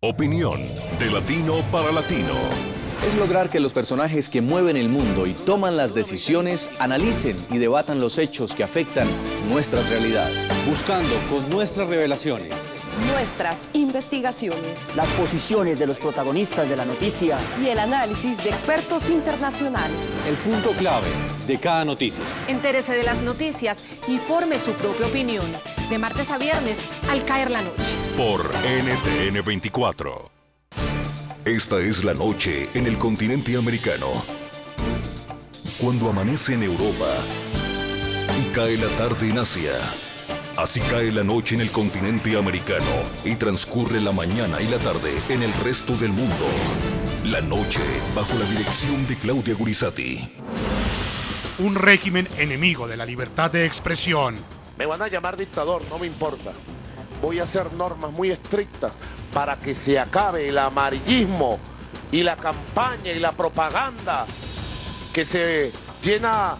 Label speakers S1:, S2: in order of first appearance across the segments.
S1: Opinión de latino para latino.
S2: Es lograr que los personajes que mueven el mundo y toman las decisiones analicen y debatan los hechos que afectan nuestras realidades.
S3: Buscando con nuestras revelaciones
S4: nuestras investigaciones,
S5: las posiciones de los protagonistas de la noticia
S4: y el análisis de expertos internacionales.
S3: El punto clave de cada noticia.
S4: Entérese de las noticias y forme su propia opinión. De martes a viernes al caer la noche.
S1: Por NTN 24. Esta es la noche en el continente americano. Cuando amanece en Europa y cae la tarde en Asia. Así cae la noche en el continente americano y transcurre la mañana y la tarde en el resto del mundo. La noche bajo la dirección de Claudia Gurizati.
S6: Un régimen enemigo de la libertad de expresión.
S7: Me van a llamar dictador, no me importa. Voy a hacer normas muy estrictas para que se acabe el amarillismo y la campaña y la propaganda que se llena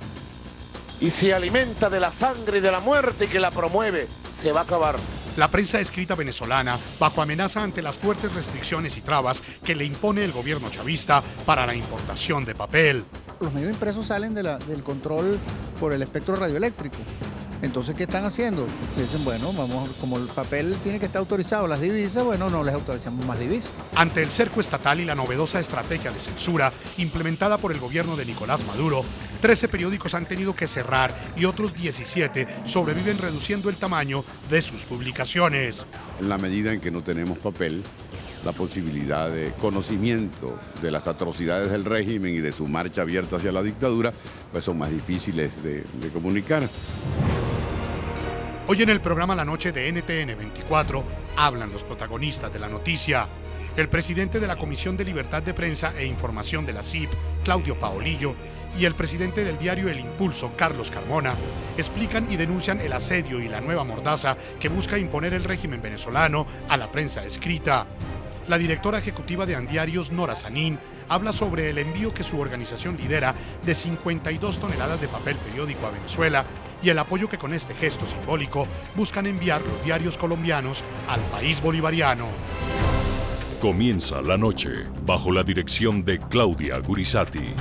S7: y se alimenta de la sangre y de la muerte que la promueve, se va a acabar.
S6: La prensa escrita venezolana, bajo amenaza ante las fuertes restricciones y trabas que le impone el gobierno chavista para la importación de papel.
S8: Los medios impresos salen del control por el espectro radioeléctrico. Entonces, ¿qué están haciendo? Dicen, bueno, vamos, como el papel tiene que estar autorizado, las divisas, bueno, no les autorizamos más divisas.
S6: Ante el cerco estatal y la novedosa estrategia de censura implementada por el gobierno de Nicolás Maduro, 13 periódicos han tenido que cerrar y otros 17 sobreviven reduciendo el tamaño de sus publicaciones.
S9: En la medida en que no tenemos papel, la posibilidad de conocimiento de las atrocidades del régimen y de su marcha abierta hacia la dictadura, pues son más difíciles de, de comunicar.
S6: Hoy en el programa La Noche de NTN 24 hablan los protagonistas de la noticia. El presidente de la Comisión de Libertad de Prensa e Información de la CIP, Claudio Paolillo, y el presidente del diario El Impulso, Carlos Carmona, explican y denuncian el asedio y la nueva mordaza que busca imponer el régimen venezolano a la prensa escrita. La directora ejecutiva de Andiarios, Nora Sanín, habla sobre el envío que su organización lidera de 52 toneladas de papel periódico a Venezuela y el apoyo que con este gesto simbólico buscan enviar los diarios colombianos al país bolivariano.
S1: Comienza la noche bajo la dirección de Claudia Gurizati.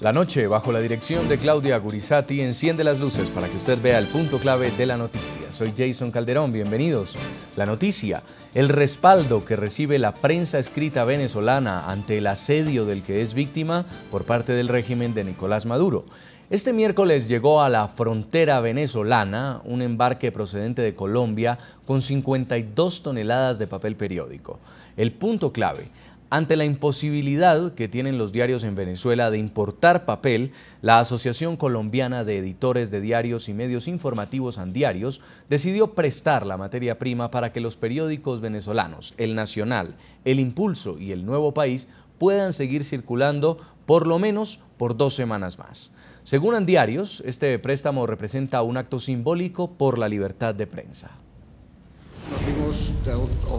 S2: La noche, bajo la dirección de Claudia Gurizati, enciende las luces para que usted vea el punto clave de la noticia. Soy Jason Calderón, bienvenidos. La noticia, el respaldo que recibe la prensa escrita venezolana ante el asedio del que es víctima por parte del régimen de Nicolás Maduro. Este miércoles llegó a la frontera venezolana un embarque procedente de Colombia con 52 toneladas de papel periódico. El punto clave, ante la imposibilidad que tienen los diarios en Venezuela de importar papel, la Asociación Colombiana de Editores de Diarios y Medios Informativos Andiarios decidió prestar la materia prima para que los periódicos venezolanos, El Nacional, El Impulso y El Nuevo País puedan seguir circulando por lo menos por dos semanas más. Según Andiarios, este préstamo representa un acto simbólico por la libertad de prensa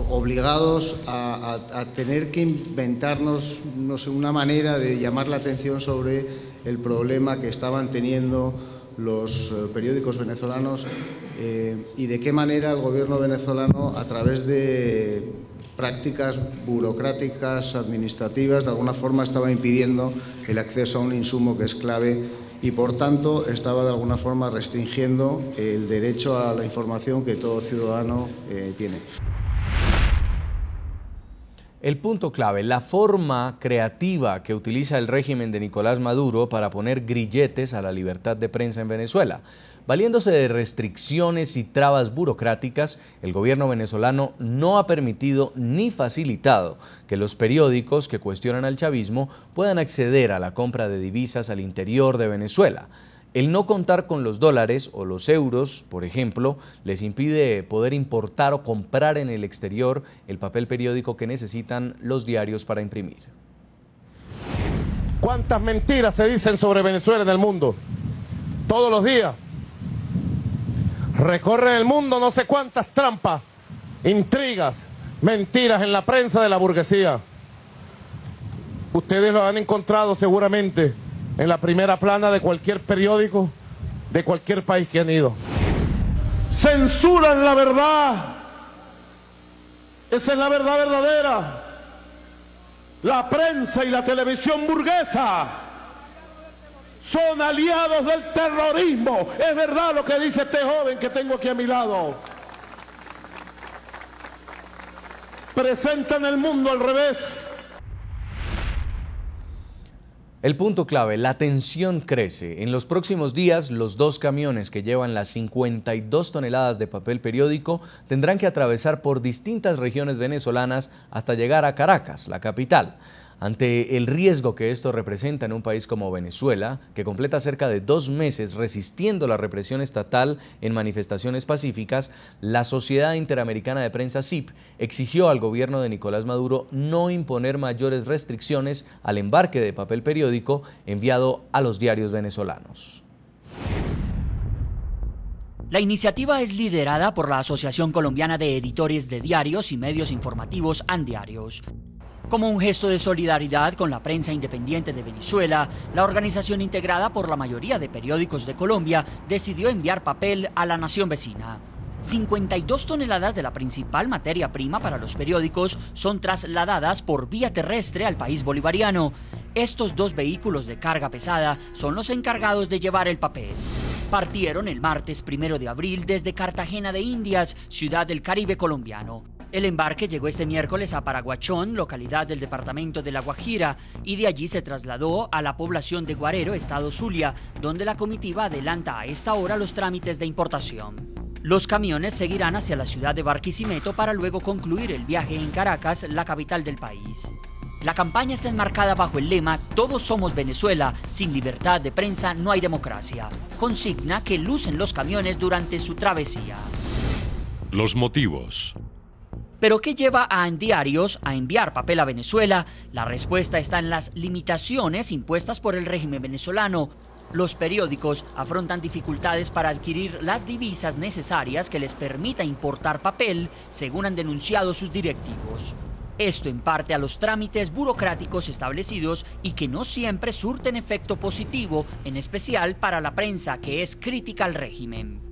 S8: obligados a, tener que inventarnos no sé, una manera de llamar la atención sobre el problema que estaban teniendo los eh, periódicos venezolanos eh, y de qué manera el gobierno venezolano, a través de prácticas burocráticas, administrativas, de alguna forma estaba impidiendo el acceso a un insumo que es clave y por tanto estaba de alguna forma restringiendo el derecho a la información que todo ciudadano eh, tiene.
S2: El punto clave, la forma creativa que utiliza el régimen de Nicolás Maduro para poner grilletes a la libertad de prensa en Venezuela. Valiéndose de restricciones y trabas burocráticas, el gobierno venezolano no ha permitido ni facilitado que los periódicos que cuestionan al chavismo puedan acceder a la compra de divisas al interior de Venezuela. El no contar con los dólares o los euros, por ejemplo, les impide poder importar o comprar en el exterior el papel periódico que necesitan los diarios para imprimir.
S7: ¿Cuántas mentiras se dicen sobre Venezuela en el mundo? Todos los días. Recorren el mundo no sé cuántas trampas, intrigas, mentiras en la prensa de la burguesía. Ustedes lo han encontrado seguramente en la primera plana de cualquier periódico de cualquier país que han ido. Censuran la verdad Esa es la verdad verdadera. La prensa y la televisión burguesa son aliados del terrorismo. Es verdad lo que dice este joven que tengo aquí a mi lado. Presentan el mundo al revés.
S2: El punto clave, la tensión crece. En los próximos días, los dos camiones que llevan las 52 toneladas de papel periódico tendrán que atravesar por distintas regiones venezolanas hasta llegar a Caracas, la capital. Ante el riesgo que esto representa en un país como Venezuela, que completa cerca de dos meses resistiendo la represión estatal en manifestaciones pacíficas, la Sociedad Interamericana de Prensa CIP exigió al gobierno de Nicolás Maduro no imponer mayores restricciones al embarque de papel periódico enviado a los diarios venezolanos.
S5: La iniciativa es liderada por la Asociación Colombiana de Editores de Diarios y Medios Informativos Andiarios. Como un gesto de solidaridad con la prensa independiente de Venezuela, la organización integrada por la mayoría de periódicos de Colombia decidió enviar papel a la nación vecina. 52 toneladas de la principal materia prima para los periódicos son trasladadas por vía terrestre al país bolivariano. Estos dos vehículos de carga pesada son los encargados de llevar el papel. Partieron el martes primero de abril desde Cartagena de Indias, ciudad del Caribe colombiano. El embarque llegó este miércoles a Paraguachón, localidad del departamento de La Guajira, y de allí se trasladó a la población de Guarero, estado Zulia, donde la comitiva adelanta a esta hora los trámites de importación. Los camiones seguirán hacia la ciudad de Barquisimeto para luego concluir el viaje en Caracas, la capital del país. La campaña está enmarcada bajo el lema Todos somos Venezuela, sin libertad de prensa no hay democracia, consigna que lucen los camiones durante su travesía.
S1: Los motivos.
S5: ¿Pero qué lleva a diarios a enviar papel a Venezuela? La respuesta está en las limitaciones impuestas por el régimen venezolano. Los periódicos afrontan dificultades para adquirir las divisas necesarias que les permita importar papel, según han denunciado sus directivos. Esto en parte a los trámites burocráticos establecidos y que no siempre surten efecto positivo, en especial para la prensa que es crítica al régimen.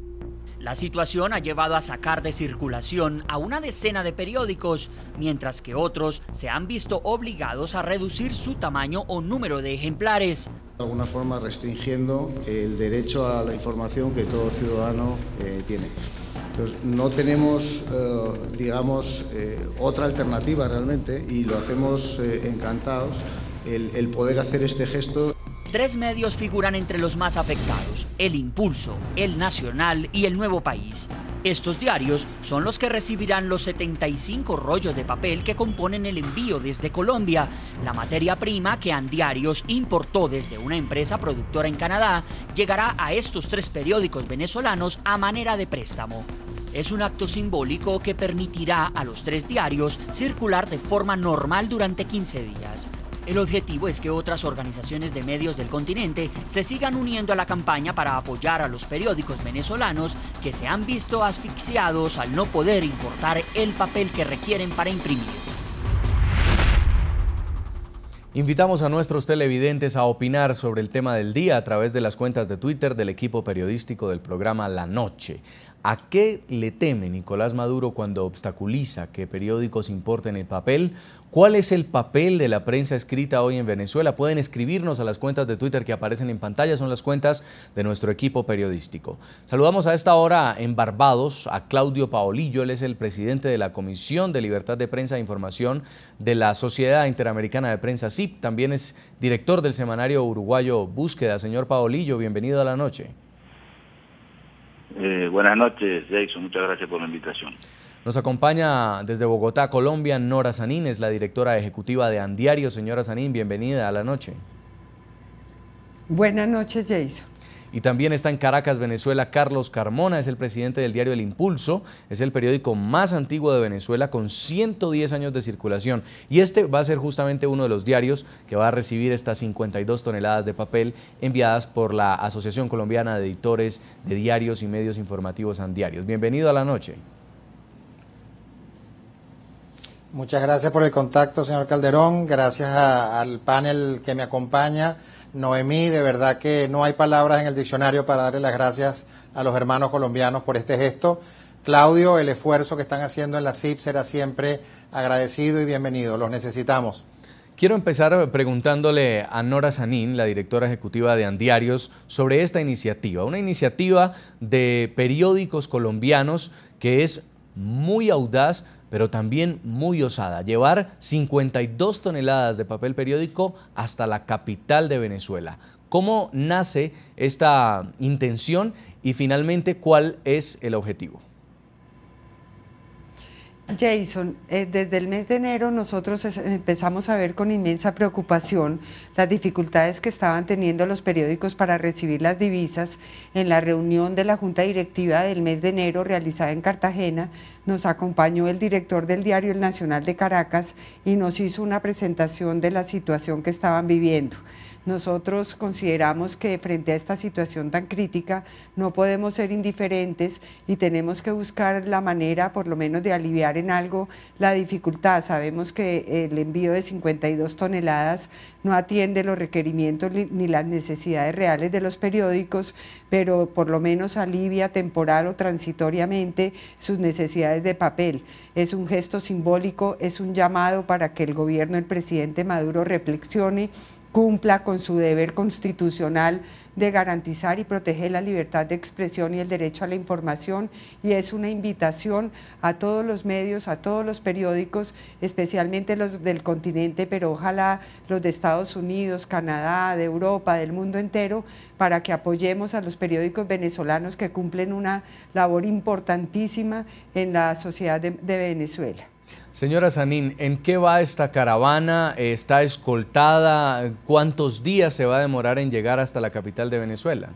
S5: La situación ha llevado a sacar de circulación a una decena de periódicos, mientras que otros se han visto obligados a reducir su tamaño o número de ejemplares.
S8: De alguna forma restringiendo el derecho a la información que todo ciudadano eh, tiene. Entonces, no tenemos, eh, digamos, eh, otra alternativa realmente y lo hacemos encantados el poder hacer este gesto.
S5: Tres medios figuran entre los más afectados, El Impulso, El Nacional y El Nuevo País. Estos diarios son los que recibirán los 75 rollos de papel que componen el envío desde Colombia. La materia prima que Andiarios importó desde una empresa productora en Canadá llegará a estos tres periódicos venezolanos a manera de préstamo. Es un acto simbólico que permitirá a los tres diarios circular de forma normal durante 15 días. El objetivo es que otras organizaciones de medios del continente se sigan uniendo a la campaña para apoyar a los periódicos venezolanos que se han visto asfixiados al no poder importar el papel que requieren para imprimir.
S2: Invitamos a nuestros televidentes a opinar sobre el tema del día a través de las cuentas de Twitter del equipo periodístico del programa La Noche. ¿A qué le teme Nicolás Maduro cuando obstaculiza que periódicos importen el papel? ¿Cuál es el papel de la prensa escrita hoy en Venezuela? Pueden escribirnos a las cuentas de Twitter que aparecen en pantalla, son las cuentas de nuestro equipo periodístico. Saludamos a esta hora en Barbados a Claudio Paolillo, él es el presidente de la Comisión de Libertad de Prensa e Información de la Sociedad Interamericana de Prensa CIP, también es director del semanario uruguayo Búsqueda. Señor Paolillo, bienvenido a la noche.
S10: Eh, buenas noches, Jason. Muchas gracias por la invitación.
S2: Nos acompaña desde Bogotá, Colombia, Nora Sanín, es la directora ejecutiva de Andiario. Señora Sanín, bienvenida a la noche.
S11: Buenas noches, Jason.
S2: Y también está en Caracas, Venezuela, Carlos Carmona, es el presidente del diario El Impulso, es el periódico más antiguo de Venezuela con 110 años de circulación. Y este va a ser justamente uno de los diarios que va a recibir estas 52 toneladas de papel enviadas por la Asociación Colombiana de Editores de Diarios y Medios Informativos Andiarios. Bienvenido a la noche.
S12: Muchas gracias por el contacto, señor Calderón. Gracias al panel que me acompaña Noemí, de verdad que no hay palabras en el diccionario para darle las gracias a los hermanos colombianos por este gesto, Claudio, el esfuerzo que están haciendo en la CIP será siempre agradecido y bienvenido. Los necesitamos.
S2: Quiero empezar preguntándole a Nora Sanín, la directora ejecutiva de Andiarios, sobre esta iniciativa. Una iniciativa de periódicos colombianos que es muy audaz, pero también muy osada. Llevar 52 toneladas de papel periódico hasta la capital de Venezuela. ¿Cómo nace esta intención y finalmente cuál es el objetivo?
S11: Jason, eh, desde el mes de enero nosotros empezamos a ver con inmensa preocupación las dificultades que estaban teniendo los periódicos para recibir las divisas. En la reunión de la Junta Directiva del mes de enero realizada en Cartagena, nos acompañó el director del diario El Nacional de Caracas y nos hizo una presentación de la situación que estaban viviendo. Nosotros consideramos que frente a esta situación tan crítica no podemos ser indiferentes y tenemos que buscar la manera por lo menos de aliviar en algo la dificultad. Sabemos que el envío de 52 toneladas no atiende los requerimientos ni las necesidades reales de los periódicos, pero por lo menos alivia temporal o transitoriamente sus necesidades de papel. Es un gesto simbólico, es un llamado para que el gobierno del presidente Maduro reflexione cumpla con su deber constitucional de garantizar y proteger la libertad de expresión y el derecho a la información y es una invitación a todos los medios, a todos los periódicos, especialmente los del continente, pero ojalá los de Estados Unidos, Canadá, de Europa, del mundo entero, para que apoyemos a los periódicos venezolanos que cumplen una labor importantísima en la sociedad de, Venezuela.
S2: Señora Sanín, ¿en qué va esta caravana? ¿Está escoltada? ¿Cuántos días se va a demorar en llegar hasta la capital de Venezuela?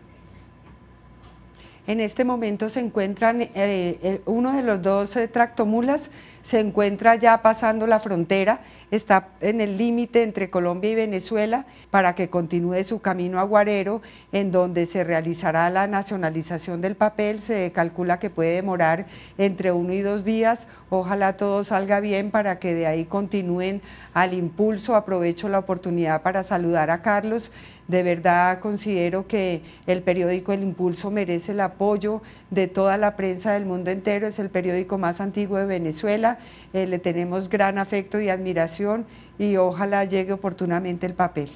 S11: En este momento se encuentran, eh, eh, uno de los dos eh, tractomulas se encuentra ya pasando la frontera, está en el límite entre Colombia y Venezuela para que continúe su camino a Guarero, en donde se realizará la nacionalización del papel. Se calcula que puede demorar entre uno y dos días. Ojalá todo salga bien para que de ahí continúen al impulso. Aprovecho la oportunidad para saludar a Carlos de verdad considero que el periódico El Impulso merece el apoyo de toda la prensa del mundo entero, es el periódico más antiguo de Venezuela, eh, le tenemos gran afecto y admiración y ojalá llegue oportunamente el papel.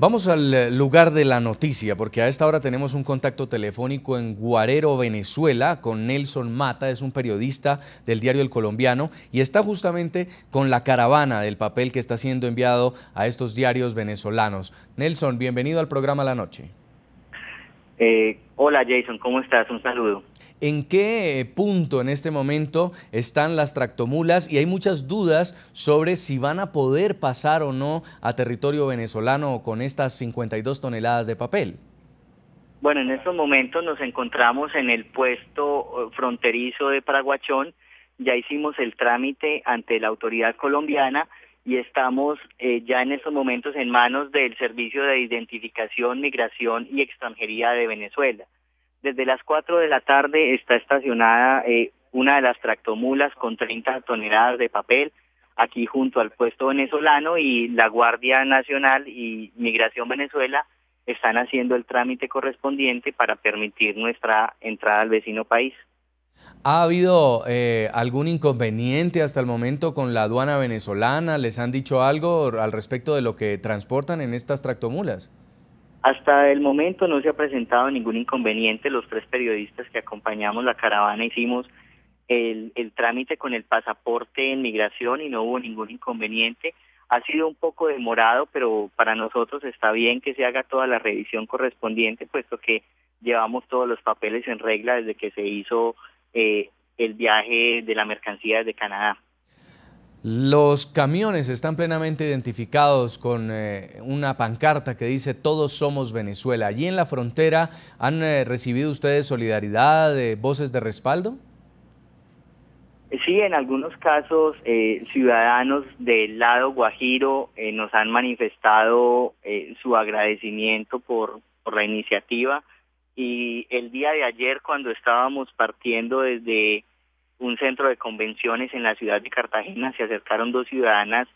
S2: Vamos al eh, lugar de la noticia, porque a esta hora tenemos un contacto telefónico en Guarero, Venezuela, con Nelson Mata, es un periodista del diario El Colombiano, y está justamente con la caravana del papel que está siendo enviado a estos diarios venezolanos. Nelson, bienvenido al programa La Noche.
S13: Eh, hola Jason, ¿cómo estás? Un saludo.
S2: ¿En qué punto en este momento están las tractomulas? Y hay muchas dudas sobre si van a poder pasar o no a territorio venezolano con estas 52 toneladas de papel.
S13: Bueno, en estos momentos nos encontramos en el puesto eh, fronterizo de Paraguachón. Ya hicimos el trámite ante la autoridad colombiana y estamos eh, ya en estos momentos en manos del Servicio de Identificación, Migración y Extranjería de Venezuela. Desde las 4 de la tarde está estacionada eh, una de las tractomulas con 30 toneladas de papel aquí junto al puesto venezolano y la Guardia Nacional y Migración Venezuela están haciendo el trámite correspondiente para permitir nuestra entrada al vecino país.
S2: ¿Ha habido eh, algún inconveniente hasta el momento con la aduana venezolana? ¿Les han dicho algo al respecto de lo que transportan en estas tractomulas?
S13: Hasta el momento no se ha presentado ningún inconveniente. Los tres periodistas que acompañamos la caravana hicimos el, trámite con el pasaporte en migración y no hubo ningún inconveniente. Ha sido un poco demorado, pero para nosotros está bien que se haga toda la revisión correspondiente, puesto que llevamos todos los papeles en regla desde que se hizo eh, el viaje de la mercancía desde Canadá.
S2: Los camiones están plenamente identificados con eh, una pancarta que dice Todos somos Venezuela. ¿Allí en la frontera han eh, recibido ustedes solidaridad, voces de respaldo?
S13: Sí, en algunos casos ciudadanos del lado guajiro nos han manifestado su agradecimiento por la iniciativa y el día de ayer cuando estábamos partiendo desde un centro de convenciones en la ciudad de Cartagena, se acercaron dos ciudadanas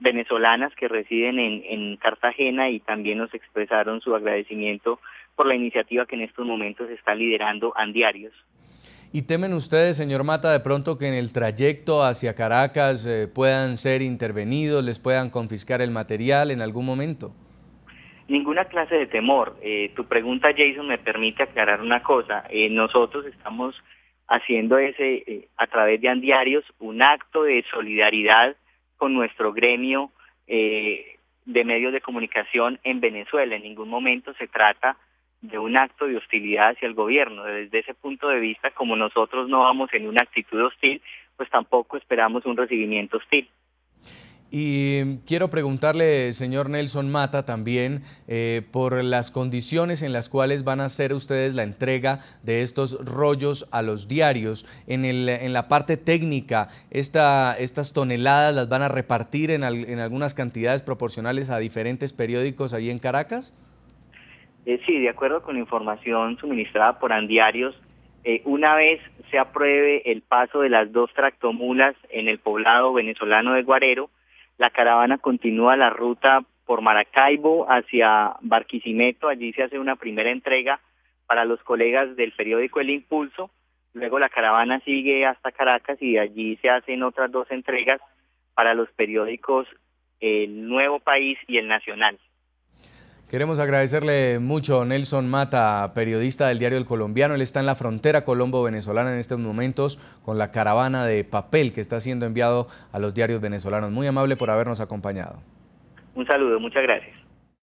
S13: venezolanas que residen en, Cartagena y también nos expresaron su agradecimiento por la iniciativa que en estos momentos está liderando Andiarios.
S2: ¿Y temen ustedes, señor Mata, de pronto que en el trayecto hacia Caracas eh, puedan ser intervenidos, les puedan confiscar el material en algún momento?
S13: Ninguna clase de temor. Eh, tu pregunta, Jason, me permite aclarar una cosa. Eh, nosotros estamos haciendo ese, a través de Andiarios, un acto de solidaridad con nuestro gremio de medios de comunicación en Venezuela. En ningún momento se trata de un acto de hostilidad hacia el gobierno. Desde ese punto de vista, como nosotros no vamos en una actitud hostil, pues tampoco esperamos un recibimiento hostil.
S2: Y quiero preguntarle, señor Nelson Mata, también eh, por las condiciones en las cuales van a hacer ustedes la entrega de estos rollos a los diarios. En, el, en la parte técnica, esta, estas toneladas las van a repartir en, en algunas cantidades proporcionales a diferentes periódicos allí en Caracas.
S13: Eh, sí, de acuerdo con la información suministrada por Andiarios, eh, una vez se apruebe el paso de las dos tractomulas en el poblado venezolano de Guarero, la caravana continúa la ruta por Maracaibo hacia Barquisimeto, allí se hace una primera entrega para los colegas del periódico El Impulso, luego la caravana sigue hasta Caracas y allí se hacen otras dos entregas para los periódicos El Nuevo País y El Nacional.
S2: Queremos agradecerle mucho a Nelson Mata, periodista del diario El Colombiano. Él está en la frontera colombo-venezolana en estos momentos con la caravana de papel que está siendo enviado a los diarios venezolanos. Muy amable por habernos acompañado.
S13: Un saludo, muchas gracias.